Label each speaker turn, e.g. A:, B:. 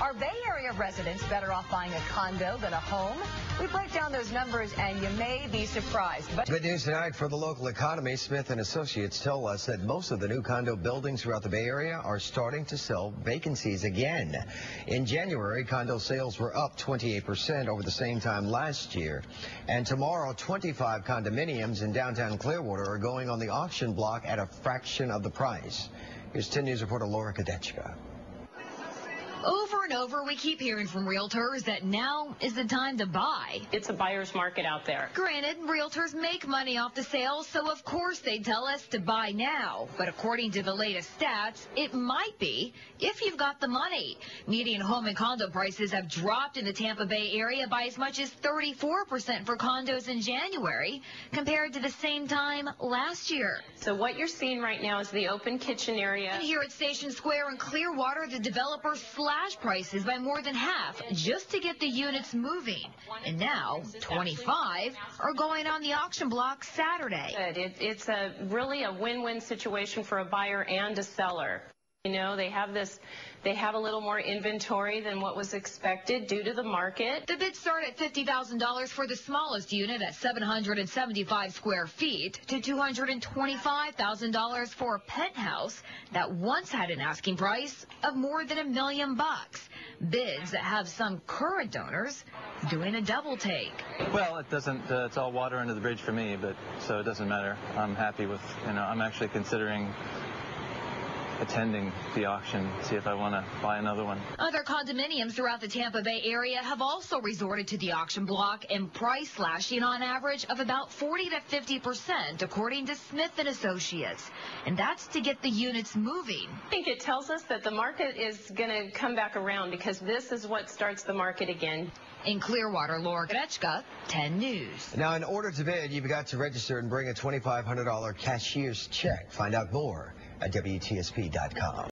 A: Are Bay Area residents better off buying a condo than a home? We break down those numbers and you may be surprised.
B: But Good news tonight for the local economy. Smith and Associates tell us that most of the new condo buildings throughout the Bay Area are starting to sell vacancies again. In January, condo sales were up 28% over the same time last year. And tomorrow, 25 condominiums in downtown Clearwater are going on the auction block at a fraction of the price. Here's 10 News reporter Laura Kadechka.
C: Over and over, we keep hearing from realtors that now is the time to buy.
D: It's a buyer's market out there.
C: Granted, realtors make money off the sales, so of course they tell us to buy now. But according to the latest stats, it might be if you've got the money. Median home and condo prices have dropped in the Tampa Bay area by as much as 34% for condos in January compared to the same time last year.
D: So what you're seeing right now is the open kitchen area.
C: And here at Station Square in Clearwater, the developer slashed prices by more than half just to get the units moving. And now 25 are going on the auction block Saturday.
D: It, it's a really a win-win situation for a buyer and a seller. You know, they have this, they have a little more inventory than what was expected due to the market.
C: The bids start at $50,000 for the smallest unit at 775 square feet to $225,000 for a penthouse that once had an asking price of more than a million bucks. Bids that have some current donors doing a double take.
E: Well, it doesn't, uh, it's all water under the bridge for me, but so it doesn't matter. I'm happy with, you know, I'm actually considering attending the auction, see if I want to buy another one.
C: Other condominiums throughout the Tampa Bay area have also resorted to the auction block and price slashing on average of about 40 to 50 percent, according to Smith and Associates. And that's to get the units moving.
D: I think it tells us that the market is going to come back around because this is what starts the market again.
C: In Clearwater, Laura Kadechka, 10 News.
B: Now, in order to bid, you've got to register and bring a $2,500 cashier's check. Find out more at WTSP.com.